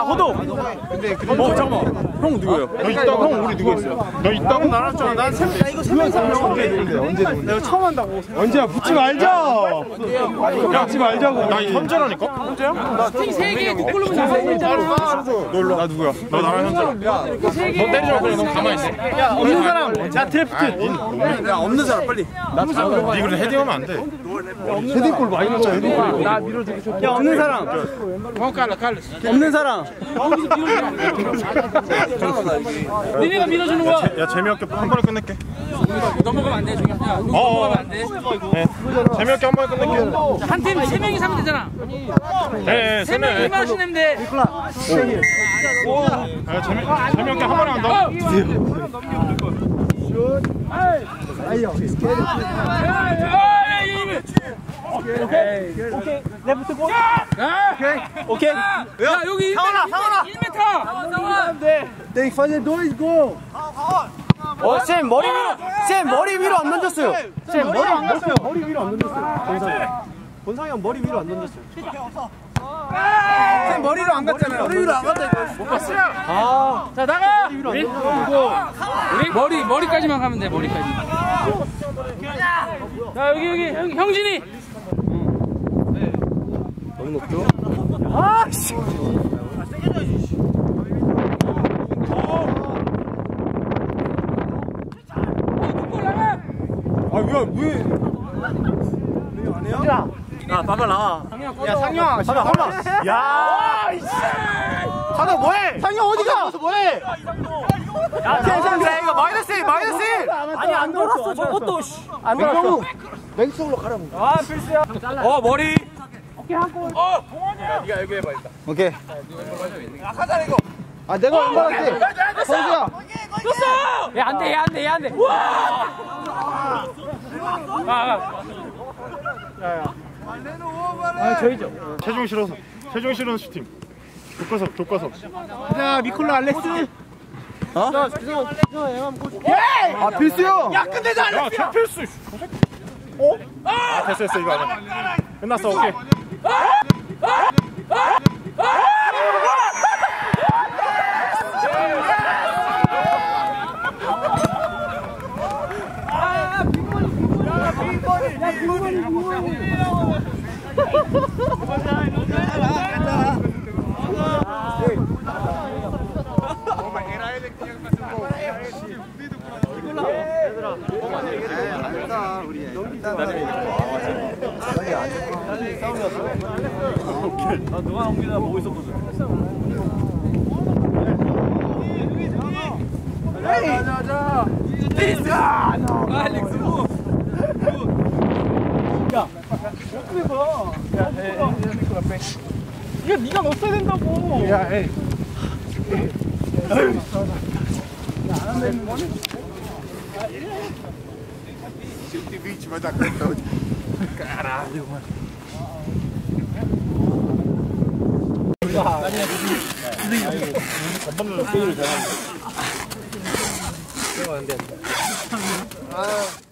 호도. 근데 어 잠깐만. 형 누구예요? 너 있다고 형 우리 누구 있어요? 너 있다고 나랑 잖아. 난 세. 나 이거 세 명이서 언제 누군데? 언제 누군데? 내가 처음 한다고. 언제야 붙지 말자. 붙지 말자고. 나 현재라니까? 현재야? 세개 뒷골로 잡아야 놀러. 나 누구야? 너 나랑 현재라. 너 때리지 마 그래. 너 가만히 있어. 야 없는 사람. 자 드래프트. 야 없는 사람 빨리. 나니 그래 헤딩하면 안 돼. 헤딩골 많이 넣었 헤딩골. 나 밀어주기 좋. 야 없는 사람. 없는 사람. 니네가 밀어주는 거야. 야 재미없게 한 번에 끝낼게. 넘어가면 안 돼, 종현. 야, 어. 넘어가면 안 돼. 네. 재미없게 한 번에 끝낼게. 한 팀 세 명이 사면 되잖아. 네, 세 명이 명. 하시면 돼. 아, 재미 재미없게 한 번에 한다. 오케이. 야, 여기 상원아, 상원아. 1m. 네, 파제 도이스 고. 어, 쌤 머리 위로. 쌤 머리 위로 안 던졌어요. 쌤 머리 안 갔어요. 머리 위로 안 던졌어요. 본상. 본상이 형 머리 위로 안 던졌어요. 쌤 머리로 안 갔잖아요. 머리 위로 안 갔다 이거. 못 봤어요. 아, 자, 나가. 우리 머리 머리까지만 가면 돼. 머리까지. 자, 여기 여기 형, 형진이. 아, 씨. 아, 왜 왜? 왜안 해요? 야, 야, 빨리 나와. 야, 상영아, 하나 하나. 야, 하나 뭐해? 상영 어디가? 뭐해? 야, 세상에 이거 마이너스 1, 마이너스 1. 아니 안 돌았어 저것도. 안 돌았어. 맹성으로 가라고. 아, 필수야. 어, 머리. 오케이 한 골. 어, 봉원이. 야, 네가 여기 해봐 일단. 오케이. 아까잖아 이거. 아, 내가 왼발할게. 선수야. 야, 안 돼, 야, 안 돼, 야, 안 돼. 아, 저희죠. 체중 실어서. 체중 실어서 슈팅. 교과섭 교과섭. 자, 미콜라 알렉스. 어? 자, 주성, 주성, 애만 보여줄게. 아, 필수요. 야, 끝내자. 야, 최필수. 어? 아, 됐어, 됐어, 이거 아니야. 끝났어, 오케이. 이 빼는 거야. 야, 야, 야, 야, 니꺼나 빼. 이거 니가 넣었어야 된다고. 야, 에이. 에이. 안 한다는 거니? 아, 이래. 지금 위치마다 그랬다. 까라, 정말. 건방져 게임을 잘하는 거. 아.